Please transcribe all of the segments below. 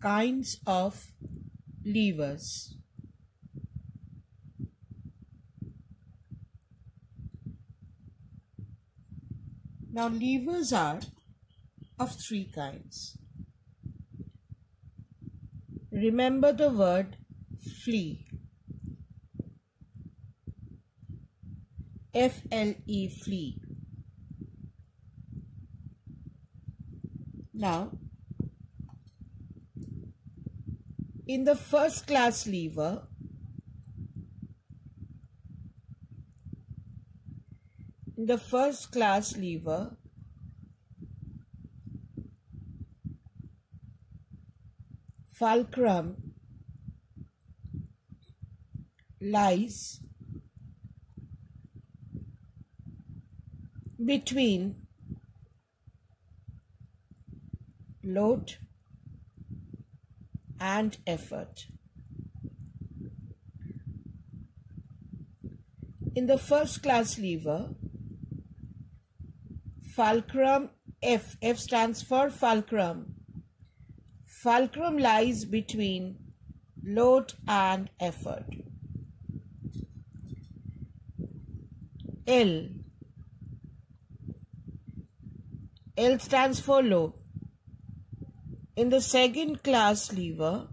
kinds of levers. Now levers are of three kinds. Remember the word flee. F L E flee. Now, in the first class lever, in the first class lever, fulcrum lies between load and effort. In the first class lever, fulcrum F, F stands for fulcrum. Fulcrum lies between load and effort. L, L stands for load. In the second class lever,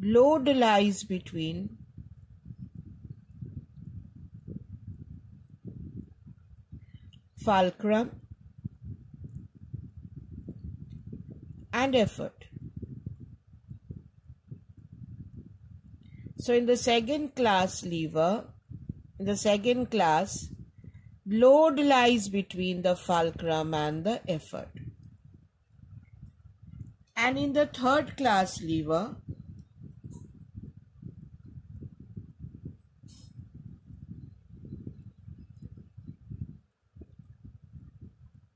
load lies between fulcrum and effort. So in the second class lever, in the second class, load lies between the fulcrum and the effort. And in the third class lever,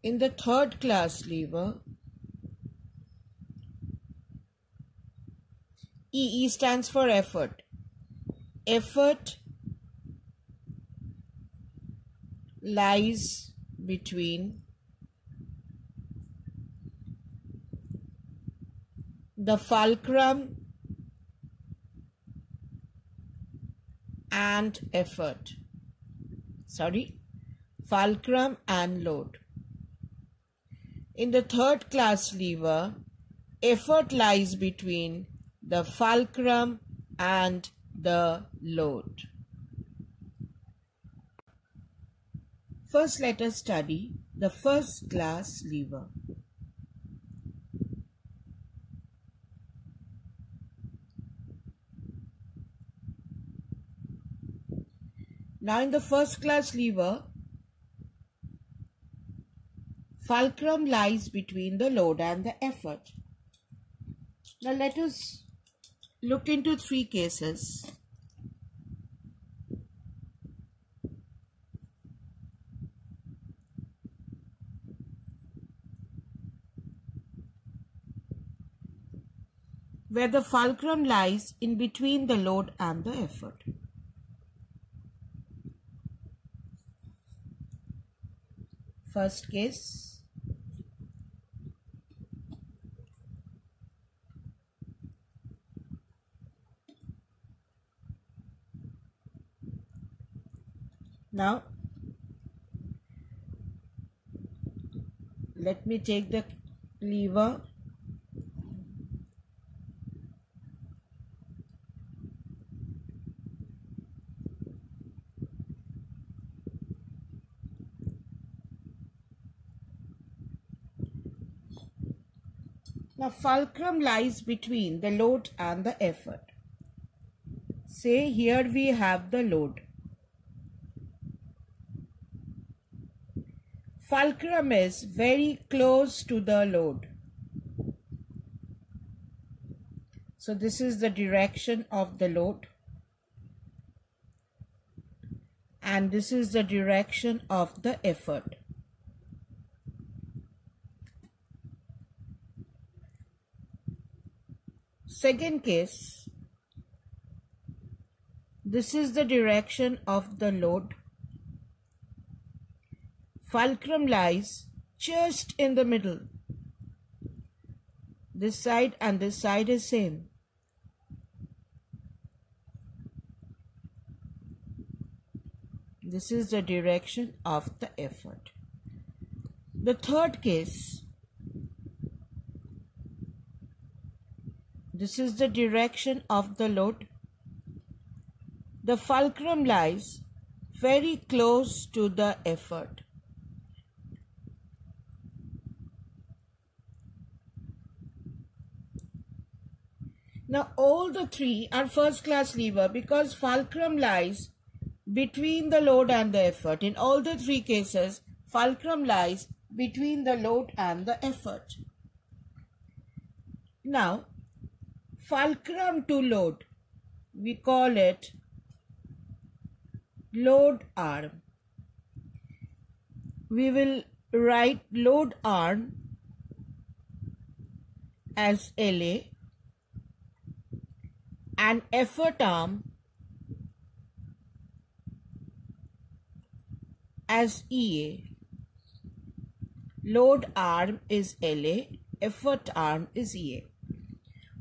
in the third class lever, EE stands for effort. Effort lies between the fulcrum and effort. Sorry, fulcrum and load. In the third class lever, effort lies between the fulcrum and the load. First let us study the first class lever. Now in the first class lever, fulcrum lies between the load and the effort. Now let us look into three cases. Where the fulcrum lies in between the load and the effort. First case. Now, let me take the lever Now fulcrum lies between the load and the effort. Say here we have the load. Fulcrum is very close to the load. So this is the direction of the load. And this is the direction of the effort. Second case, this is the direction of the load. fulcrum lies just in the middle. This side and this side is same. This is the direction of the effort. The third case, this is the direction of the load. The fulcrum lies very close to the effort. Now all the three are first class lever because fulcrum lies between the load and the effort. In all the three cases, fulcrum lies between the load and the effort. Now, fulcrum to load, we call it load arm. We will write load arm as LA and effort arm as EA. Load arm is LA, effort arm is EA.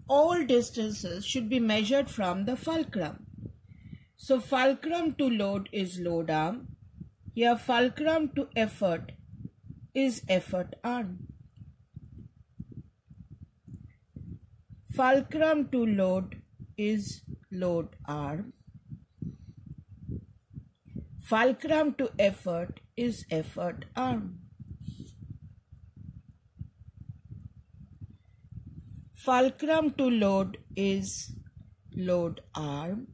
All distances should be measured from the fulcrum. So fulcrum to load is load arm. Here fulcrum to effort is effort arm. Fulcrum to load is load arm. Fulcrum to effort is effort arm. Fulcrum to load is load arm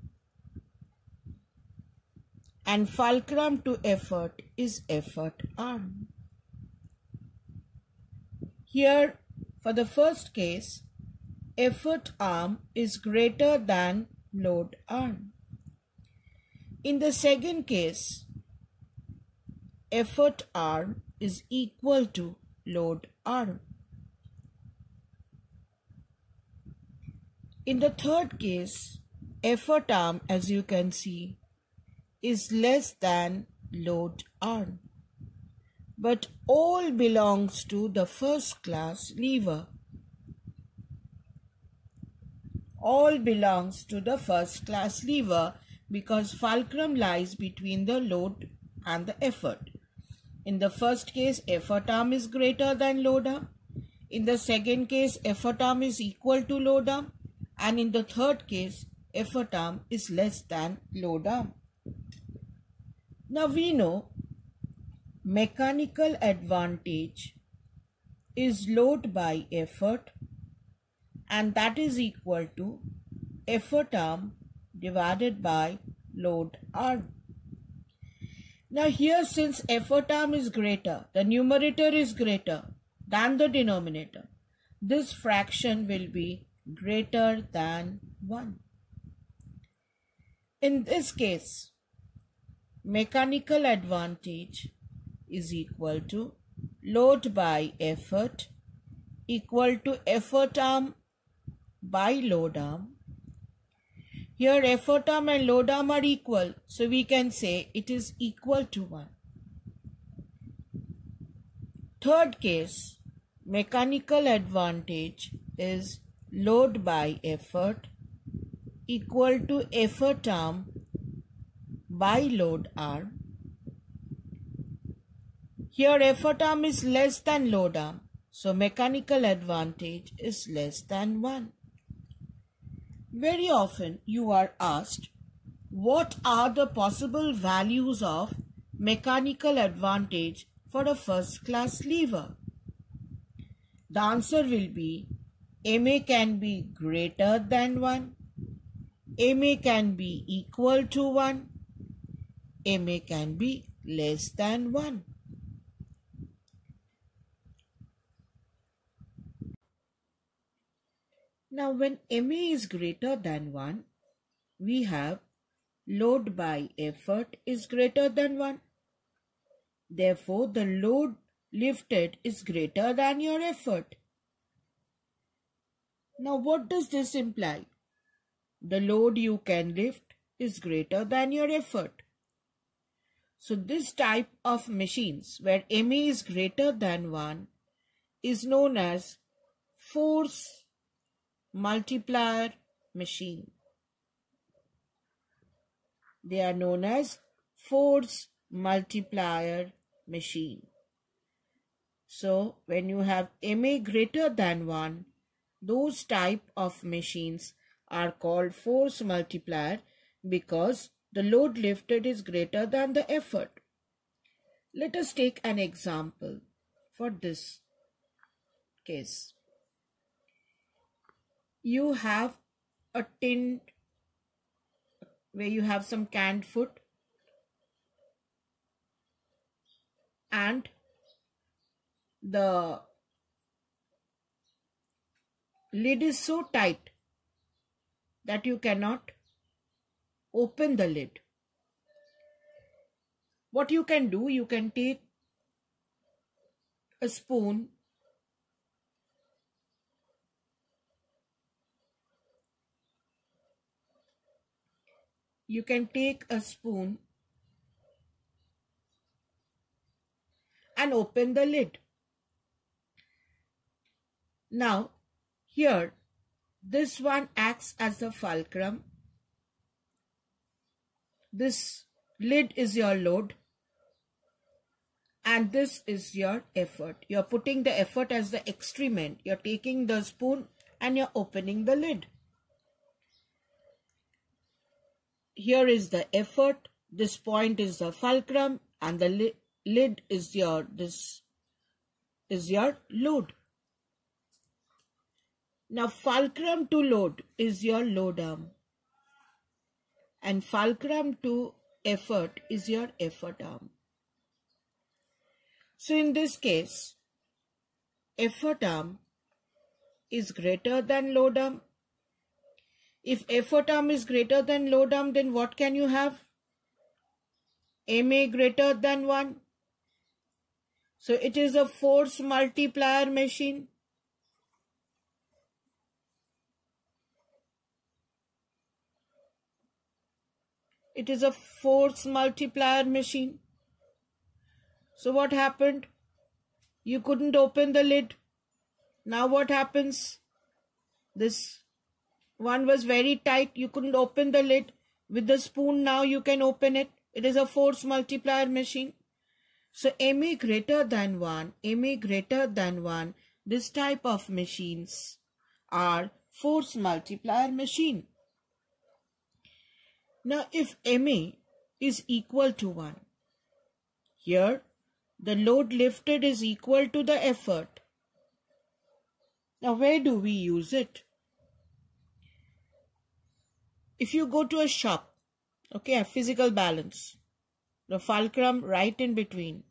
and fulcrum to effort is effort arm. Here for the first case effort arm is greater than load arm. In the second case effort arm is equal to load arm. In the third case, effort arm as you can see is less than load arm. But all belongs to the first class lever. All belongs to the first class lever because fulcrum lies between the load and the effort. In the first case, effort arm is greater than load arm. In the second case, effort arm is equal to load arm and in the third case effort arm is less than load arm. Now we know mechanical advantage is load by effort and that is equal to effort arm divided by load arm. Now here since effort arm is greater, the numerator is greater than the denominator, this fraction will be greater than 1. In this case, mechanical advantage is equal to load by effort equal to effort arm by load arm. Here effort arm and load arm are equal, so we can say it is equal to 1. Third case, mechanical advantage is load by effort equal to effort arm by load arm. Here effort arm is less than load arm, so mechanical advantage is less than 1. Very often you are asked, what are the possible values of mechanical advantage for a first class lever? The answer will be MA can be greater than 1, MA can be equal to 1, MA can be less than 1. Now when MA is greater than 1, we have load by effort is greater than 1. Therefore, the load lifted is greater than your effort. Now what does this imply? The load you can lift is greater than your effort. So this type of machines where MA is greater than 1 is known as force multiplier machine. They are known as force multiplier machine. So when you have MA greater than 1, those type of machines are called force multiplier because the load lifted is greater than the effort. Let us take an example for this case. You have a tin where you have some canned food and the lid is so tight that you cannot open the lid. What you can do, you can take a spoon you can take a spoon and open the lid. Now, here, this one acts as the fulcrum. This lid is your load and this is your effort. You're putting the effort as the extrement. You're taking the spoon and you're opening the lid. here is the effort this point is the fulcrum and the li lid is your this is your load now fulcrum to load is your load arm and fulcrum to effort is your effort arm so in this case effort arm is greater than load arm if effort arm is greater than load arm, then what can you have? MA greater than 1. So it is a force multiplier machine. It is a force multiplier machine. So what happened? You couldn't open the lid. Now what happens? This one was very tight. You couldn't open the lid. With the spoon now you can open it. It is a force multiplier machine. So MA greater than 1, MA greater than 1, this type of machines are force multiplier machine. Now if MA is equal to 1, here the load lifted is equal to the effort. Now where do we use it? if you go to a shop, okay, a physical balance, the fulcrum right in between.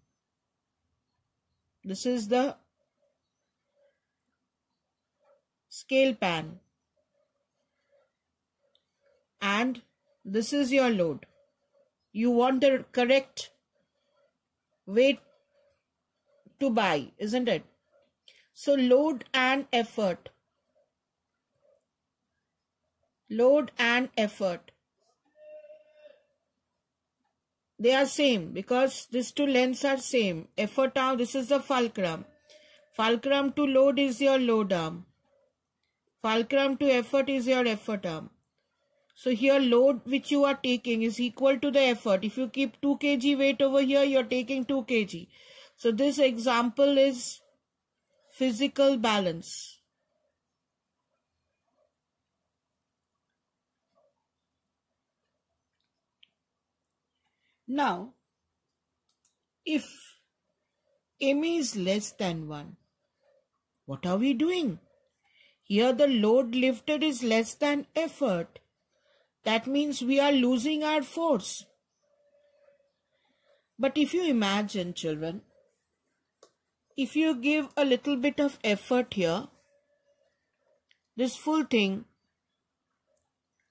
This is the scale pan and this is your load. You want the correct weight to buy, isn't it? So load and effort. Load and effort. They are same because these two lengths are same. Effort arm this is the fulcrum. Fulcrum to load is your load arm. Fulcrum to effort is your effort arm so here load which you are taking is equal to the effort if you keep 2 kg weight over here you are taking 2 kg so this example is physical balance Now, if MA is less than 1, what are we doing? Here the load lifted is less than effort. That means we are losing our force. But if you imagine children, if you give a little bit of effort here, this full thing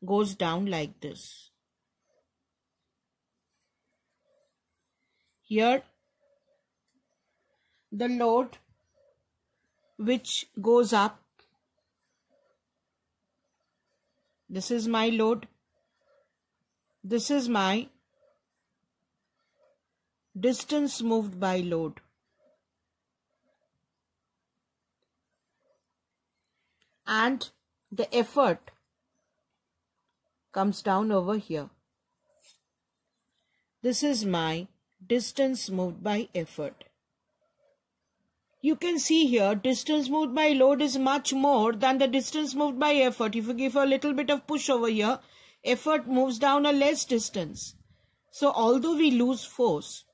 goes down like this. Here the load which goes up this is my load this is my distance moved by load. And the effort comes down over here. This is my distance moved by effort. You can see here distance moved by load is much more than the distance moved by effort. If you give a little bit of push over here, effort moves down a less distance. So although we lose force,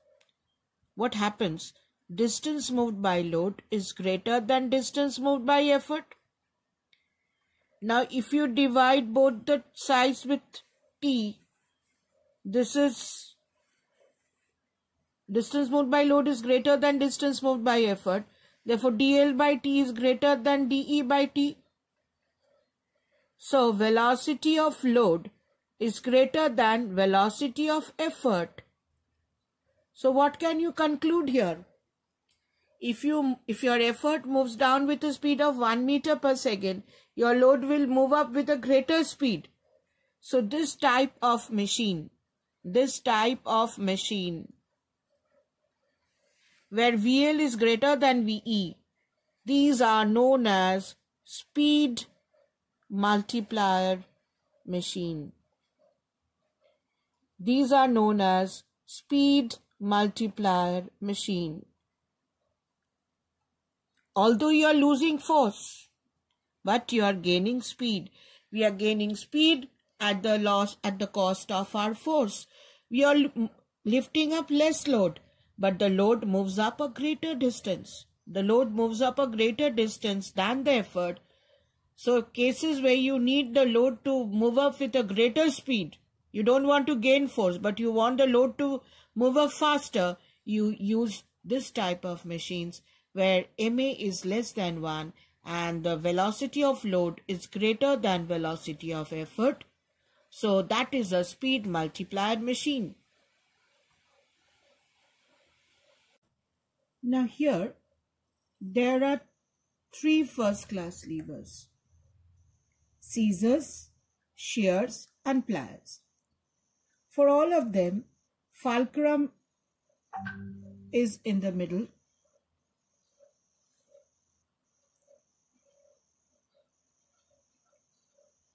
what happens? Distance moved by load is greater than distance moved by effort. Now if you divide both the sides with t, this is distance moved by load is greater than distance moved by effort. Therefore, dl by t is greater than dE by t. So, velocity of load is greater than velocity of effort. So, what can you conclude here? If, you, if your effort moves down with a speed of 1 meter per second, your load will move up with a greater speed. So, this type of machine, this type of machine where VL is greater than VE. These are known as speed multiplier machine. These are known as speed multiplier machine. Although you are losing force, but you are gaining speed. We are gaining speed at the loss at the cost of our force. We are lifting up less load but the load moves up a greater distance. The load moves up a greater distance than the effort. So cases where you need the load to move up with a greater speed, you don't want to gain force, but you want the load to move up faster, you use this type of machines where MA is less than 1 and the velocity of load is greater than velocity of effort. So that is a speed multiplied machine. Now here there are three first class levers. Scissors, shears and pliers. For all of them, fulcrum is in the middle.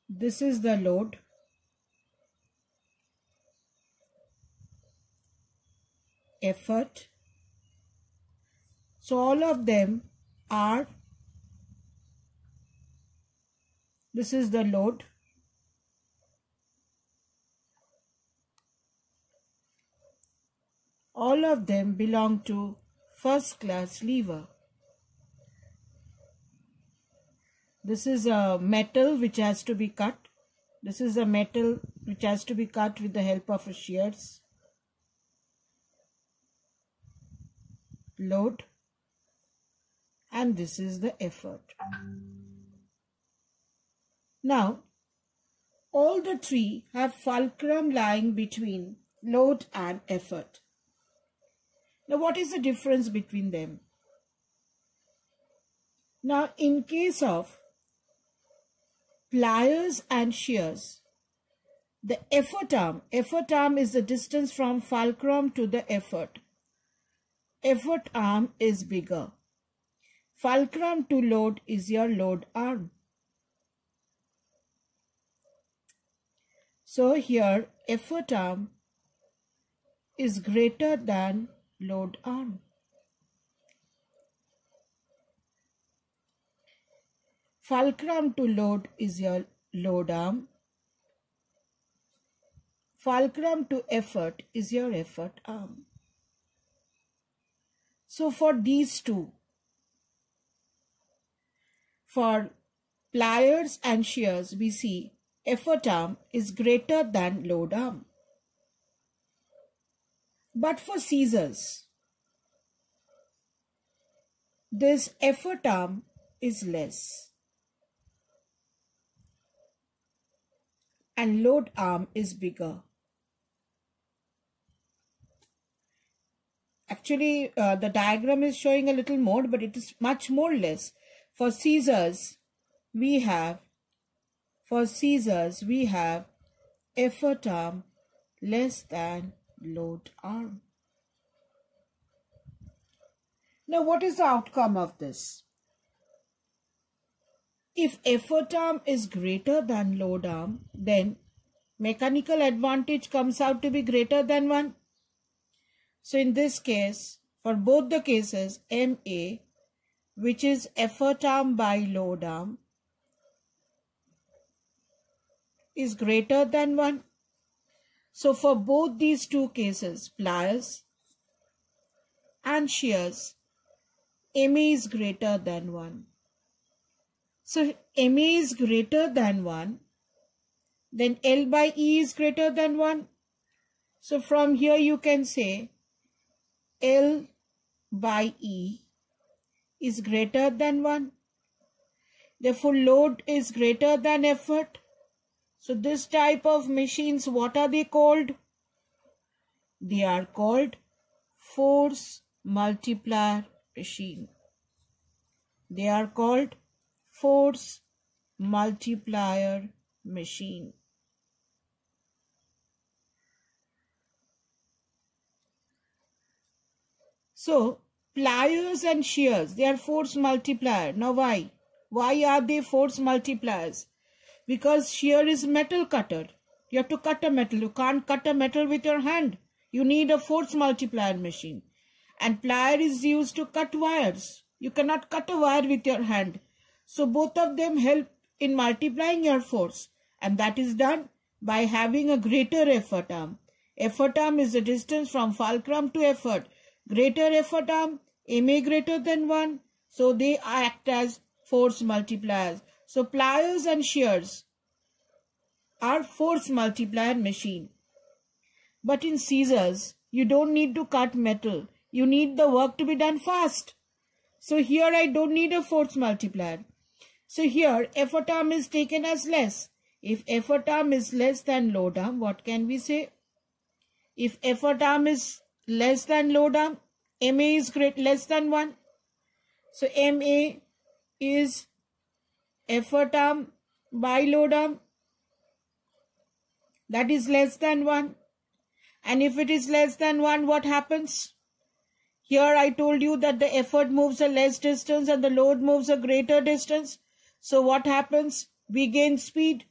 This is the load. Effort so all of them are, this is the load. All of them belong to first class lever. This is a metal which has to be cut. This is a metal which has to be cut with the help of a shears. Load and this is the effort. Now, all the three have fulcrum lying between load and effort. Now, what is the difference between them? Now, in case of pliers and shears, the effort arm, effort arm is the distance from fulcrum to the effort. Effort arm is bigger. Fulcrum to load is your load arm. So here effort arm is greater than load arm. Fulcrum to load is your load arm. Fulcrum to effort is your effort arm. So for these two, for pliers and shears, we see effort arm is greater than load arm. But for scissors, this effort arm is less and load arm is bigger. Actually, uh, the diagram is showing a little more, but it is much more less. For scissors, we have, for scissors, we have effort arm less than load arm. Now what is the outcome of this? If effort arm is greater than load arm, then mechanical advantage comes out to be greater than 1. So in this case, for both the cases, MA, which is effort arm by load arm, is greater than 1. So for both these two cases, pliers and shears, MA is greater than 1. So MA is greater than 1 then L by E is greater than 1. So from here you can say L by E is greater than 1. Therefore load is greater than effort. So this type of machines, what are they called? They are called force multiplier machine. They are called force multiplier machine. So, pliers and shears, they are force multiplier. Now why? Why are they force multipliers? Because shear is metal cutter. You have to cut a metal. You can't cut a metal with your hand. You need a force multiplier machine. And plier is used to cut wires. You cannot cut a wire with your hand. So both of them help in multiplying your force. And that is done by having a greater effort arm. Effort arm is the distance from fulcrum to effort greater effort arm, MA greater than 1. So they act as force multipliers. So pliers and shears are force multiplier machine. But in scissors, you don't need to cut metal. You need the work to be done fast. So here I don't need a force multiplier. So here effort arm is taken as less. If effort arm is less than load arm, what can we say? If effort arm is less than load arm, MA is great less than 1. So MA is effort arm by load arm that is less than 1. And if it is less than 1, what happens? Here I told you that the effort moves a less distance and the load moves a greater distance. So what happens? We gain speed.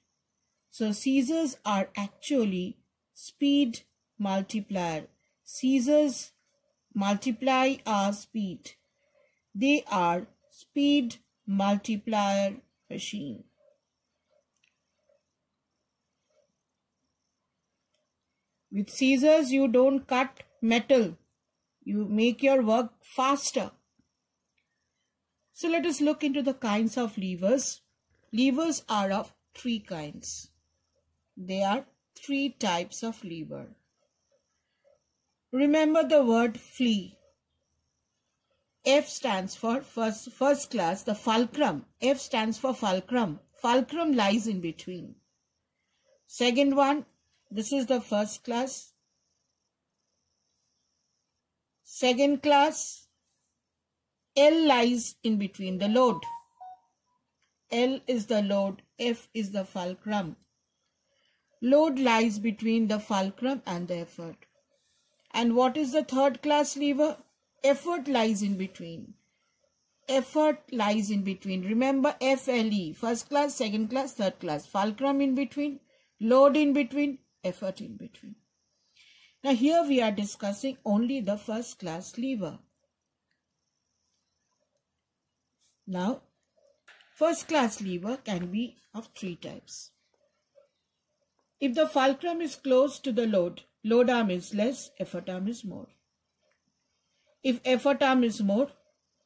So scissors are actually speed multiplier. Scissors multiply our speed. They are speed multiplier machine. With scissors, you don't cut metal. You make your work faster. So let us look into the kinds of levers. Levers are of three kinds. There are three types of lever. Remember the word flea. F stands for first, first class, the fulcrum. F stands for fulcrum. Fulcrum lies in between. Second one, this is the first class. Second class, L lies in between the load. L is the load, F is the fulcrum. Load lies between the fulcrum and the effort. And what is the third class lever? Effort lies in between. Effort lies in between. Remember FLE, first class, second class, third class. Fulcrum in between, load in between, effort in between. Now here we are discussing only the first class lever. Now, first class lever can be of three types. If the fulcrum is close to the load, load arm is less, effort arm is more. If effort arm is more,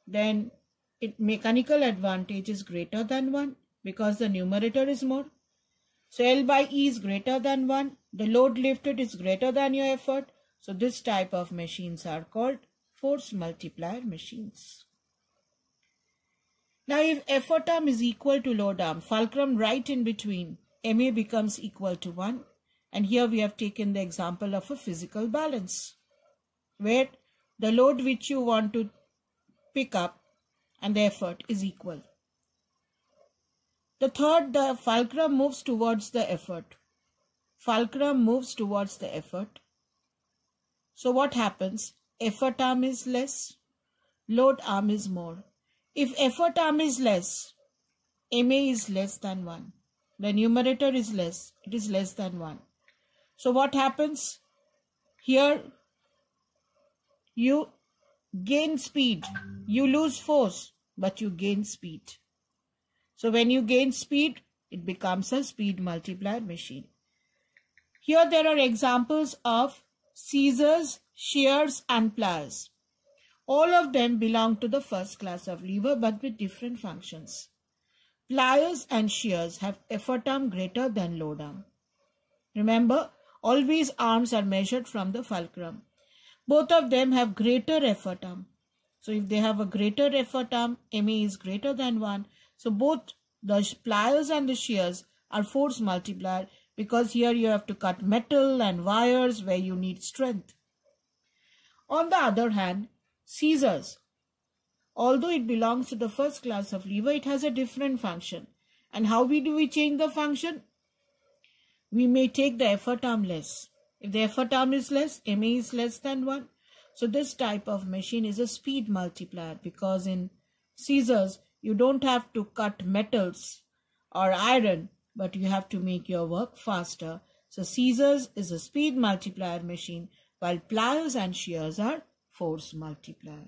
then it mechanical advantage is greater than 1 because the numerator is more. So L by E is greater than 1. The load lifted is greater than your effort. So this type of machines are called force multiplier machines. Now if effort arm is equal to load arm, fulcrum right in between, MA becomes equal to 1 and here we have taken the example of a physical balance where the load which you want to pick up and the effort is equal. The third, the fulcrum moves towards the effort. Fulcrum moves towards the effort. So what happens? Effort arm is less, load arm is more. If effort arm is less, MA is less than 1. The numerator is less, it is less than 1. So what happens? Here you gain speed, you lose force, but you gain speed. So when you gain speed, it becomes a speed multiplier machine. Here there are examples of scissors, shears and pliers. All of them belong to the first class of lever but with different functions. Pliers and shears have effort arm greater than load arm. Remember, always arms are measured from the fulcrum. Both of them have greater effort arm. So if they have a greater effort arm, MA is greater than 1. So both the pliers and the shears are force multiplier because here you have to cut metal and wires where you need strength. On the other hand, scissors, although it belongs to the first class of lever, it has a different function. And how we do we change the function? We may take the effort arm less. If the effort arm is less, MA is less than 1. So this type of machine is a speed multiplier because in scissors, you don't have to cut metals or iron but you have to make your work faster. So scissors is a speed multiplier machine while pliers and shears are force multiplier.